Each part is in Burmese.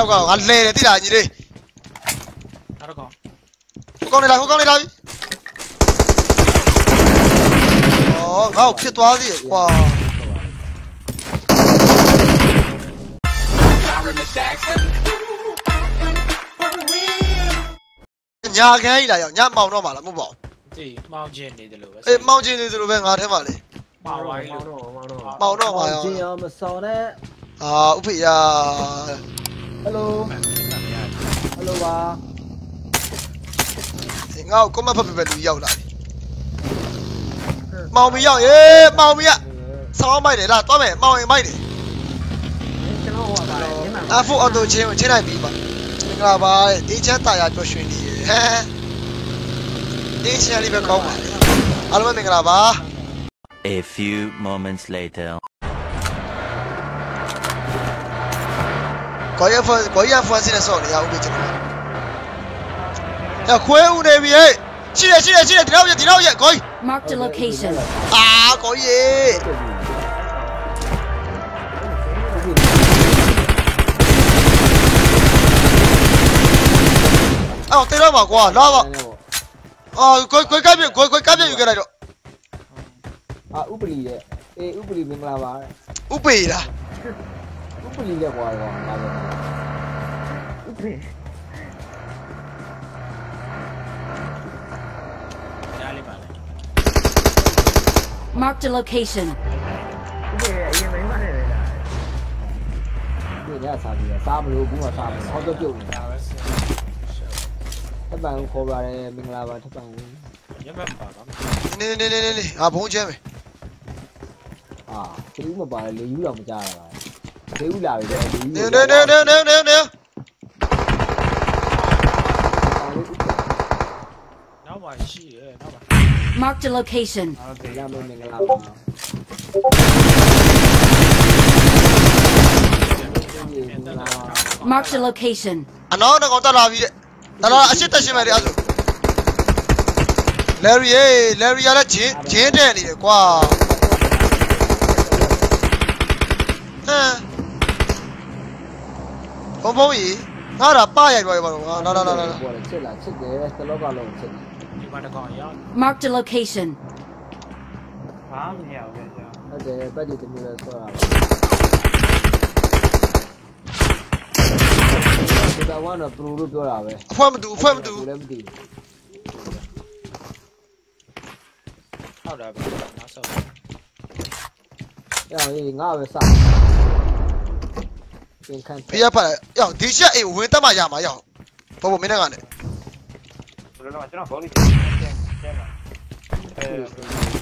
လောက်ကငါလဲတယ်တိတာညီလေးနောက်တော့ကောင်းဟိုကောင်းနေလားဟိုကောင်းနေလားဩငါ့ကိုဖြစ်သွားသေးရဲ့ကွာညာခန်းကြီးလာရောက်ညမောင်တော့မှာလားမဟုတ်ပါဘူးဒီမောင်းချင်းနေတယ်လို့ပဲအေးမောင်ချင်းနေသလိုပဲငါထဲမှာလေမောင်းပါလေမောင်းတော့မောင်းတော့မောင်တော့မှာရောကျင်အောင်မဆောင်နဲ့အာဥဖေရ ဟယ်လိုဟယ်လိုပါငါ့ကိုကွန်မတ်ဖတ်ဖတ်ပဲလူရောက်လာပြီမောင်မရောက်ရေမောင်မရဆောင်းမိုက်တယ်လားသွားမယ်မောင်ရင်မိုက်တယ်ကျွန်တော်ဟိုပါလေညမှာအဖိုအော်တိုချင်းကိုချင်းလိုက်ပြီးပါမင်္ဂလာပါအေးချမ်းတာယာကျော်ရွှင်နေရေဟမ်အေးချမ်းလေးပဲကောင်းပါလေအားလုံးပဲမင်္ဂလာပါ A few moments later. ကိုရဖန်ကိုရဖန်စင်းနဲ့ဆော့နေရဦးပြီကျွန်တော်ညခွဲဦးနေပြီဟဲ့ရှိတယ်ရှိတယ်ရှိတယ်ဒီတော့ရဒီတော့ရကို Marked a location. အာကိုရေအော်တေတော့ပါကွာလာပါအာကိုကိုကပ်ပြကိုကိုကပ်ပြယူခဲ့လိုက်တော့အာဥပလီရဲ့အေးဥပလီမင်္ဂလာပါဥပေလား ဥပလီရဲ့ကွာကွာဒါပဲဥပလီရားလေးပါလေ Marked a location. ဥပလီရဲ့အရင်မိမနဲ့လေလားဒီညစားပြီးစားမလို့ဘူးမစားဘူးဟောတော့ပြုတ်နေဒါပဲထပ်ပံခေါ်ပါတယ်မင်္ဂလာပါထပ်ပံရပတ်ပါပါ နေနေနေနေနေအာဘုံချဲမယ်အာသူမပါလေယူတော့မကြရပါဘူးလေးဦးလာပြီလေလေးဦးနေနေနေနေနေနေနေနောက်ပါရှိရဲနောက်ပါ Marked a location. ဟုတ်တယ်ရမယ်မင်္ဂလာပါမင်္ဂလာပါ Marked a location. အနောက်တော့တက်လာပြီတဲ့တက်လာအရှစ်တက်ရှင်းမယ်လေအဲ့ဆိုလယ်ရီယေလယ်ရီရလည်းဂျင်းဂျင်းတဲ့နေတယ်ကွာဟမ် ဘုံဘုံကြီးငါဒါပရိုက်သွားရပါတော့ငါလာလာလာလာပေါ်တယ်ချစ်လာချစ်တယ်သလောကလုံးချစ်တယ်ဒီမှာတော့ကောင်းရောက် Marked a location. ဘာမရဘူးကြာဟုတ်တယ်ပတ်တီတမျိုးလဲဆောတာဒီကဝန်တော့ပရိုလို့ပြောတာပဲအဖွဲမတူအဖွဲမတူလည်းမသိဟုတ်တယ်ဗျနောက်ဆုံးဘူးအဲ့အောင်ငါပဲစ သင်ခံဖေးရဖတ်လိုက်ရောက်ဒီချက်အေးဝင်တက်မှရမှာရောက်ဘုံဘုံမင်းနဲ့ကလည်းဘယ်လိုလဲကျွန်တော်ဘောလေးကျဲကျဲပါအဲ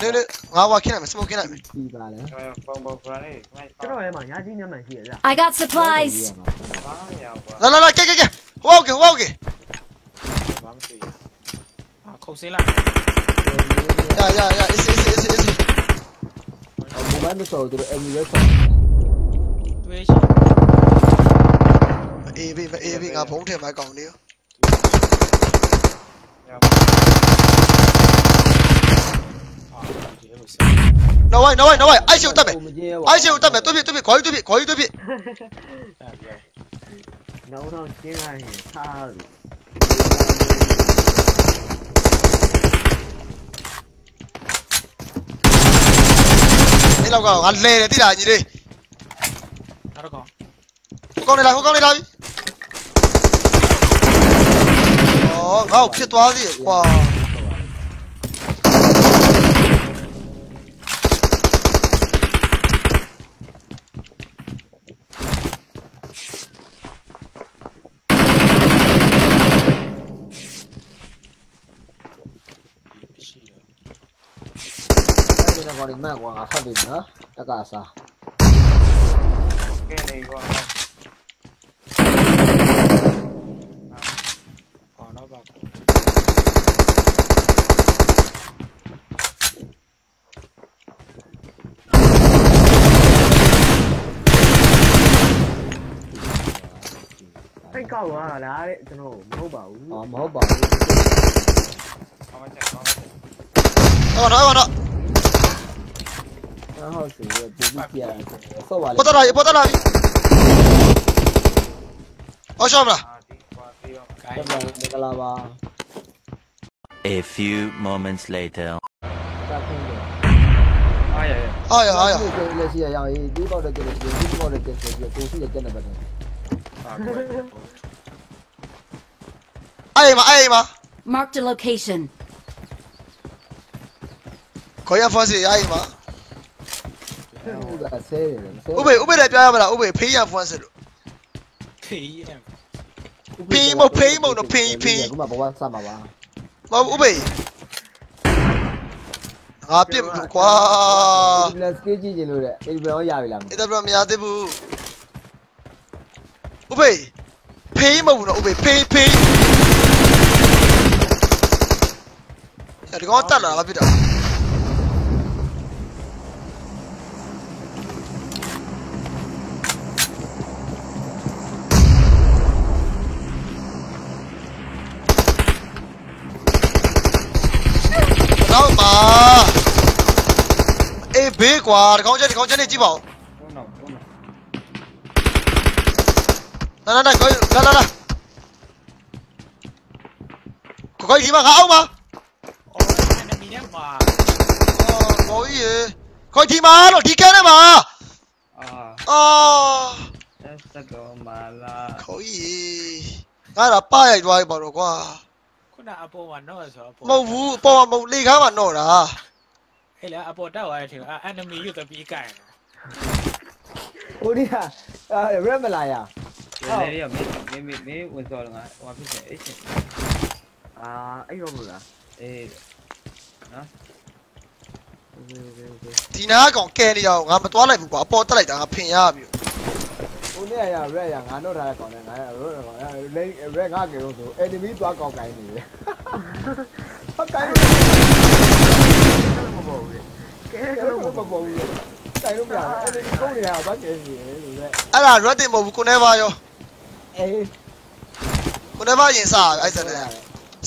နေနေငါဝါခင်းလိုက်မယ်စမိုကင်းလိုက်မယ်ပြီးပါလေဘောဘောဘရန်လေးကျွန်တော်လည်းမညာကြီးညမှန်ရှိရကြ I got supplies. ဘာမရဘူးကွာလာလာလာကဲကဲကဲဟိုကေဟိုကေဘာမရှိဘူးအခုတ်စင်းလိုက်ရရရအစ်စ်အစ်စ်အစ်စ်မိုဘိုင်းမဆောသူတို့အမီလဲဆောတွေးရှိအေးဘေးအေးဘေးငါဘုံထဲမှာကောင်းနေရောရပါအာဒီလိုစနော်ဝိုင်းနော်ဝိုင်းနော်ဝိုင်းအိုက်ရှုံတက်မယ်မကျဲပါအိုက်ရှုံ တက်မယ်တွပြတွပြခေါ်ယူတွပြခေါ်ယူတွပြအဲ့ဒီနောက်တော့ကျင်းလာရင်ထားလို့အဲ့လောက်ကငါလဲတယ်တိတာညီလေးနောက်တော့ကောင်းဟိုကောင်းနေလားဟိုကောင်းနေလားဩငါ့ကိုဖြစ်သွားသေးရဲ့ ကွာရှိတယ်အဲ့ဒီတော့ဒီမက်ကွာငါဖတ်ပြီနော်တက်ကစားကဲနေကွာ ကောက်သွားတာလားတဲ့ကျွန်တော်မဟုတ်ပါဘူးဟောမဟုတ်ပါဘူးဟောမချက်ဟောမချက်ဟောတော့ဟောတော့အဲ့ဟောစီရပူပြီးပြန်ဆော့ပါလေပေါ်တက်လာပြီပေါ်တက်လာပြီဟောရှော့မလားအာဒီကွာပြီးတော့ကိုတက်ပါမင်္ဂလာပါ A few moments later. စခင်းတယ်အားရရဟာရဟာရဒီကိလက်ရှိရအောင်ဒီဒီပေါက်တဲ့ကိလက်ရှိဒီ အာကွာအဲ့မှာအဲ့မှာ Marked a location. ခေါ်ရဖောစီအဲ့မှာဟိုကဆဲတယ်ဆဲဥပေဥပေလည်းပြောရမလားဥပေဖေးရဖွန်းစစ်လို့ဖေးရဖေးမဖေးမတော့ဖေးဖေးခုမှဘဝစမှာပါမဟုတ်ဥပေငါပြစ်မှာကွာဒီလက်စကေးကြည့်ခြင်းလို့တဲ့အိမ်ပြောင်းရပြီလားအဲ့ဒါပြမရသေးဘူး ဥပေဖေးမဟုတ်ဘူးနော်ဥပေဖေးဖေးအဲ့ဒီကောင်တက်လာတာပြစ်တာတော့မှာအေးဘေးကွာဒီကောင်ချက်ဒီကောင်ချက်နေကြည့်ပါဦး ဘုံတော့ဘုံတော့ လာလာလာကိုလာလာလာကိုကိုဒီမှာခါအောင်ပါအော်နေမီနဲ့ပါအော်ကိုကြီးရေကိုဒီမှာလို့ဒီကဲနဲ့ပါအာအော်တက်စကောမာလာကိုကြီးအဲ့ဒါပရိုက်သွားပြီပါတော့ကွာခုနအပေါ်မှာတော့ဆိုအပေါ်မဟုတ်ဘူးအပေါ်မှာမဟုတ်လေခါမှာတော့တာအဲ့လေအပေါ်တက်သွားတဲ့အချိန်အာ enemy ယူသပြီးကိုင်ဟိုဒီဟာအဲရမလာရ လေလေးရောမင်းမင်းမင်းဝင်စော်ငါဟိုဖြစ်နေအေးရှင်အာအဲ့ရောမလားအေးနော်ဒီနာကောင်ကဲနေရအောင်ငါမတွားလိုက်ဘူးကွာအပေါ်တက်လိုက်တာငါဖင်ရပြီဟိုနေ့ရရရငါနှုတ်ထားတဲ့ကောင်နဲ့ငါရရကောင်လဲရငါကေလို့ဆို enemy တွားကောင်ကိုင်းနေတယ်ဟုတ်ကိုင်းလို့မပေါ်ဘူးကဲလို့မပေါ်ဘူးကိုင်းလို့မရဘူး enemy ကိုနေရအောင်ဗတ်ကဲနေတယ်လို့အဲ့ဒါ red တင်မဟုတ်ဘူးကိုနေပါရော ကိုနေပါရင်စားအဲ့စတဲ့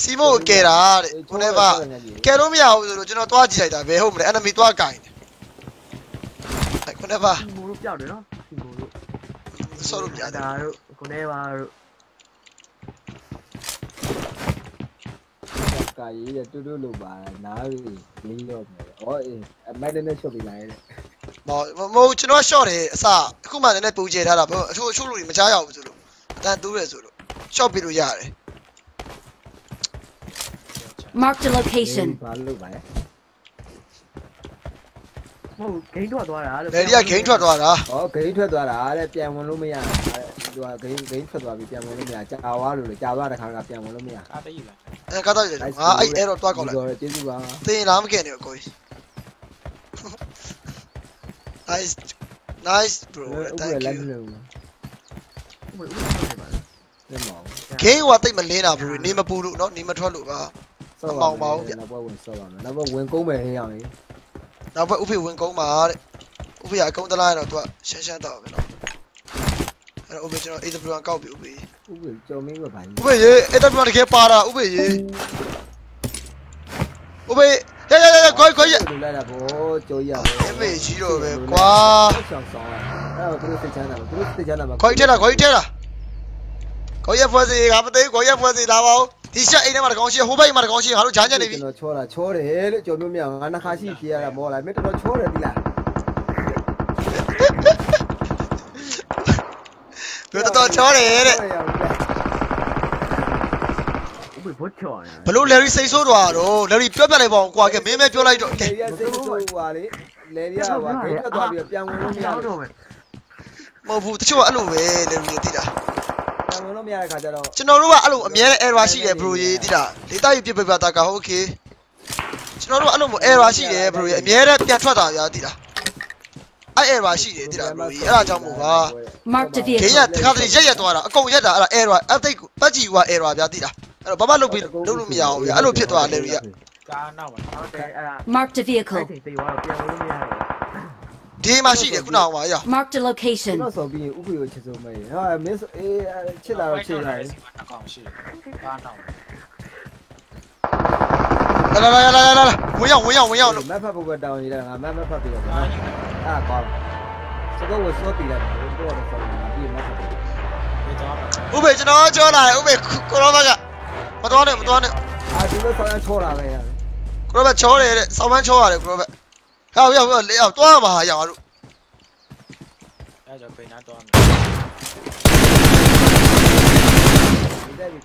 စီမို့ကဲတာတဲ့ကိုနေပါကဲလို့မရဘူးဆိုတော့ကျွန်တော်သွားကြည့်လိုက်တာဘယ်ဟုတ်မလဲ enemy သွားကင်တယ်အဲ့ကိုနေပါစီမိုတို့ပြောက်တယ်နော်စီမိုတို့ဆော့လို့ပြတယ်ဒါတို့ကိုနေပါတို့ကာရေးတူတူလို့ပါနားပြီလင်းတော့မယ်ဩအေးအမိုက်နဲ့ချုပ်ပြီးလာရဲ့မဟုတ်မဟုတ်ကျွန်တော် short တယ်အစအခုမှလည်းပူကျဲထားတာဘယ်အချို့အချို့လူတွေမကြားရဘူးဆိုလို့အ တန်တူးတယ်ဆိုလို့ short ပြလို့ရတယ် Marked a location. ဘာလို့ပါလဲမဟုတ်ဂိမ်းထွက်သွားတာလို့ဘယ်ဒီက game ထွက်သွားတာဩဂိမ်းထွက်သွားတာတဲ့ပြန်ဝင်လို့မရတဲ့သူကဂိမ်းဂိမ်းထွက်သွားပြီပြန်ဝင်လို့မရကြာသွားလို့လေကြာသွားတဲ့ခါကပြန်ဝင်လို့မရကားတည်းလားအဲကားတော့ငါအဲ့အဲ့တော့တွားကောက်လိုက်တော့ကျေးဇူးပါသင်လားမကဲနေကိုကြီး nice nice bro ဥပ ဥမေဥမေဖြစ်ပါလေတင်ပါဦးဂိမ်းကတိတ်မလင်းတာဘူးနေမပူလို့နော်နေမထွက်လို့ကဆော့ပါအောင်ပါဦးဗျနောက်ဘက်ဝင်ဆော့ပါမယ်နောက်ဘက်ဝင်ကုန်းမယ်ဟင်းရမယ်နောက်ဘက်ဥဖေဝင်ကုန်းပါတဲ့ဥဖေကအကုန်းတလားရတော့သူကရှမ်းရှမ်းတော့ပဲနော်အဲ့တော့ဥဖေကျွန်တော် AW1 ကောက်ပြီဥဖေဥဖေကြော်မင်းကဘာကြီးဥဖေရေ AW1 တကယ်ပါတာဥဖေရေဥဖေရရရရခွိုင်းခွိုင်းရလာတာဘောကြော်ရပါဥဖေကြီးတော့ပဲကွာဆောင်ဆောင် အဲ့တော့သူတို့စိတ်ချမ်းသာသူတို့စိတ်ချမ်းသာမှာခွိုက်ထဲတာခွိုက်ထဲတာခွိုက်ရဖွဲ့စီငါမသိခွိုက်ရဖွဲ့စီလာပါဦးဒီချက်အိမ်ထဲမှာတကောင်ရှိဟိုဘက်အိမ်မှာတကောင်ရှိငါတို့ဂျားညက်နေပြီကျွန်တော်ချောတာချောတယ်လို့ကြော်မျိုးမြောင်ငါနှခါရှိဖြေရတာမောလာမင်းတော်တော်ချောတယ်ဒီလားဘယ်တော့ချောတယ်တဲ့ဥပဘတ်ချောနေဘလို့လယ်ရီစိတ်ဆိုးတော့တော့လယ်ရီပြောပြလိုက်ပါအောင်ကွာကဲမင်းမဲပြောလိုက်တော့ကဲလေရစိတ်ဆိုးပါလေလေရဟိုဂိမ်းထွက်သွားပြီးပြန်ဝင်လို့မရတော့ဘူးတော့ မဟုတ်ဘူးတချို့ကအဲ့လိုပဲလေလူတွေသိတာကျွန်တော်တို့မရတဲ့ခါကျတော့ကျွန်တော်တို့ကအဲ့လိုအမြဲတမ်း error ရှိတယ် bro ရေးသိတာဒေတာရေးပြပြပြတာကဟုတ် okay ကျွန်တော်တို့အဲ့လိုမျိုး error ရှိတယ် bro ရေးအမြဲတမ်းပြန်ထွက်တာညာသိတာအဲ့ error ရှိတယ်သိတာ bro ရေးအဲ့ဒါကြောင့်မို့ပါ mark the vehicle ခင်ဗျာတခါတည်းရက်ရက်သွားတာအကုန်ရက်တာအဲ့ဒါ error update ပတ်ကြည့်က error ဗျာသိတာအဲ့တော့ဘာမှလုပ်ပြီးလုပ်လို့မရအောင်ဗျာအဲ့လိုဖြစ်သွားတယ်လေလူကြီးကကားနောက်ပါဟုတ်တယ်အဲ့ဒါ mark the vehicle အဲ့ဒီတေးသွားတော့ပြန်လို့မရဘူး ဒီမှာရှိတယ်ခုနကပါရ Marked a ကျွန် location. တော်ဆိုပြီးဥပ္ပယချစ်စုံမေးဟာမင်းအေးချစ်လာတော့ချစ်လာတယ်အကောင်ရှိကားနောက်လာလာလာလာလာဝင်ရောက်ဝင်ရောက်ဝင်ရောက်လို့မက်ဖတ်ဖို့ပဲတောင်းနေတာငါမက်မဖတ်ပြီးတော့အဲ့ကောင်းစကောဝဆောတီလာတော့တော့ဆောငါပြီးမက်ဖတ်ပြေးသွားမှာဥပေကျွန်တော်ကြောလာတယ်ဥပေကိုရောဘက်ကမတော်နဲ့မတော်နဲ့အာဒီလိုဆောင်းချောတာပဲရတယ်ကိုရောဘက်ချောတယ်တဲ့ဆောင်းမန်းချောရတယ်ကိုရောဘ က်ဟောရောက်ရောက်လေးအောင်တွားပါဟာရအောင်တို့အဲကြောင့်ပိန်နာတော့မယ်ဒီတက်ပြီ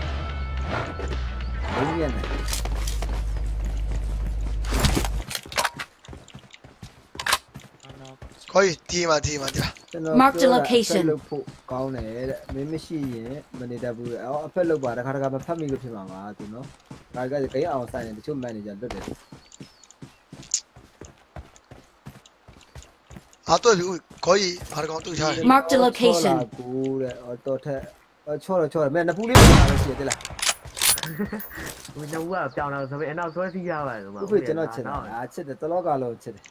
း ခုတ်ပြလိုက်လာလာလာလာဒီတက်ကားတော့ဒီရန်ဝေးကော့တင်အောင်ဒီစကော့ဒီကျွန်တော်ချောလာပြီချောတယ်ဘယ်ရနေခေါ်ဒီမှာဒီမှာဒီမှာကျွန်တော် Mark the ပြောတာ location အဖက်လုပ်ဖို့ကောင်းတယ်တဲ့မင်းမရှိရင်မနေတတ်ဘူးအော်အဖက်လုပ်ပါတခါတခါမဖတ်မိလို့ဖြစ်မှာပါသူနော်ဒါကကြိမ်အောင်ဆိုင်ရင်တချို့မန်နေဂျာလွတ်တယ်အားတွေ့ပြီခေါ်ရီဘာတကောင်တွေ့ထားတယ် Mark the location ကိုတဲ့အော်တော်ထက်အော်ချောတော့ချောတယ်မင်းနဖူးလေးပြန်လာလို့ရှိတယ်လား ဟိုညဦးကပြောင်းတော့ဆိုပြီးအနောက်ဆွဲစီးရပါတယ်ဆိုမှဥပ္ပေကျွန်တော်ချစ်တာအာချစ်တယ်တလောကလုံးချစ်တယ်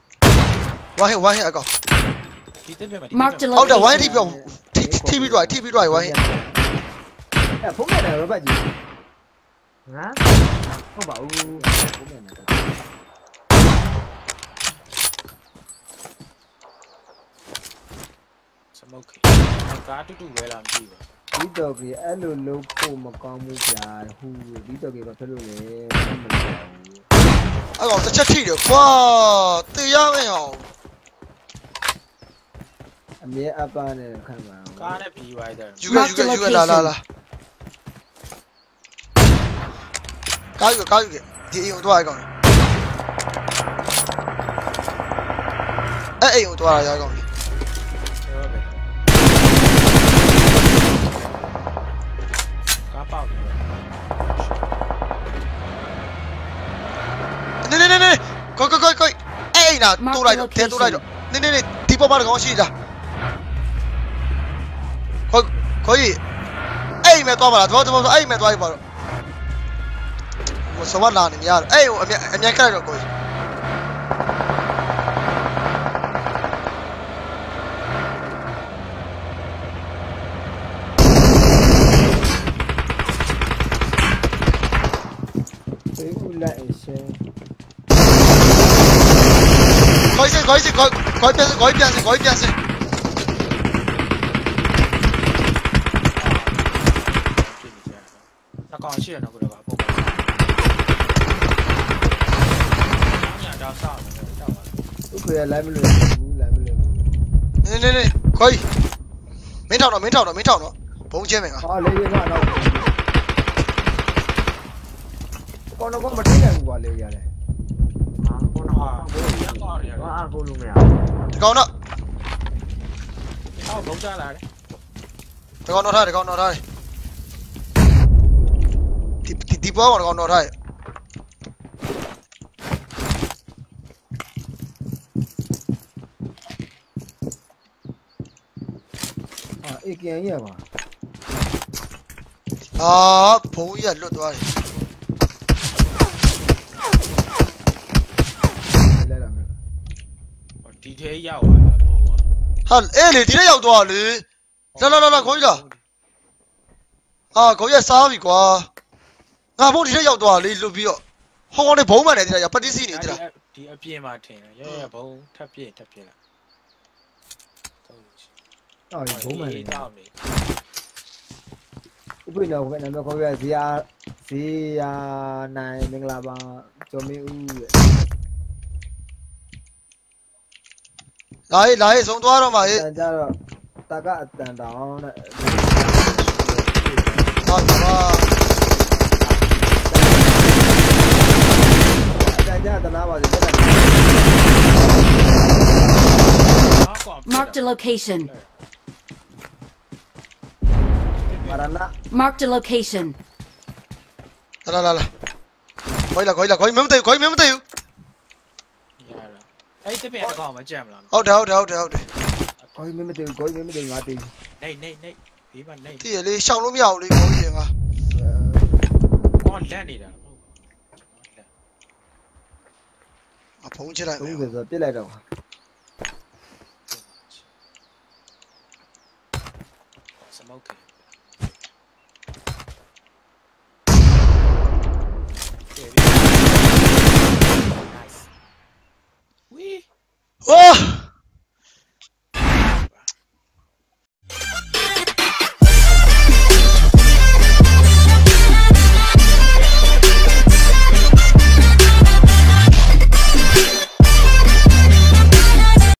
ဝိုင်းဝိုင်းအကောင်ဒီတက်ပြမယ် Mark the ဟုတ်တယ်ဝိုင်း location. ထိပြောထိပြီးတော့ထိပြီးတော့ဝိုင်းအဲဖုန်းနဲ့ရဘတ်ကြီးဟမ်ဟုတ်ပါဘူးဖုန်းနဲ့စမုတ်ခေကားတူတူဝဲလာမကြည့်ပါ ဒီတော့ကြီးအဲ့လိုလုံးဖို့မကောင်းဘူးကြာဟူဒီတော့ကြီးဘာဖြစ်လို့လဲမသိဘူးအကောင်တစ်ချက်ထိတယ်ကွာတေရမယ်အောင်အမြဲအပန်းနဲ့ခံပါကားနဲ့ပြီးသွားတယ်ယူခဲ့ယူခဲ့ယူခဲ့လာလာလာကားယူကားယူဒီအိမ်ကိုသွားရကောင်အဲ့အိမ်ကိုသွားရရကောင် အဲ့အိမ်နာတိုးလိုက်တော့တဲတိုးလိုက်တော့နေနေနေဒီပေါ်မှာကောင်ရှိတာကိုကိုကြီးအဲ့အိမ်မဲ့သွားပါလားတော့တော့အဲ့အိမ်မဲ့သွားပြီပါတော့ဟိုစဝတ်လာနေများတယ်အဲ့ဟိုအမြအမြခက်လိုက်တော့ကိုကြီးသေဦးလိုက် အရှင်ကိုကြီးကိုကြီးကိုကိုပြန်ကိုပြန်ကိုပြန်စတကောင်ရှိရတော့ကိုတော့ပုံမှန်ညတော့စောက်တယ်တောက်ပါဥက္ကရလိုက်မလို့ဘူးလိုက်မလို့နေနေနေကိုကြီးမင်းထောက်တော့မင်းထောက် တော့မင်းထောက်တော့ဘုံချင်းမင်ကဟာလေးရတော့တော့ကောတော့မထိနိုင်ဘူးကွာလေးရတယ် ဒီထဲရောက်သွားတာဘုံကဟာအေးလေဒီထဲရောက်သွားလေလာလာလာလာကိုကြီးလားအာကိုကြီးစားပြီကွာငါဘုံဒီထဲရောက်သွားလေလွတ်ပြီးတော့ဟောင်းနေဘုံမှန်တယ်ဒီကပတိစီနေဒီလားဒီအပြင်မှာထင်တယ်ရဲရဲဘုံထပ်ပြည့်ထပ်ပြည့်လာအော်ဘုံမှန်တယ်တောက်နေဥပိနောဘယ်နာမခေါ်ရဇီယာဇီယာနိုင်မင်္ဂလာပါကျော်မင်းဦးတဲ့လာရေး လာရေးဆုံးသွားတော့မှာရေးတန်ကြတော့တာကအတန်တောင်းတဲ့ဟာကွာတန်ကြတနာပါစေတက်တယ် Marked a location. မာရနာ Marked a location. လာလာလာကိုကြီးလားကိုကြီးလားကိုကြီးမမ အဲ့တပည့်အကောင်မကြက်မလားဟုတ်တယ်ဟုတ်တယ်ဟုတ်တယ်ဟုတ်တယ်ကိုင်းမင်းမတင်ကိုင်းမင်းမတင်ငါတင်နေနေနေဒီမှာနေတည့်ရလေးရှောင်လို့မရဘူးလေကိုင်းရင်ကကွန်လက်နေတာအဖုံးချလိုက်မယ်ဆိုပြစ်လိုက်တော့စမောက်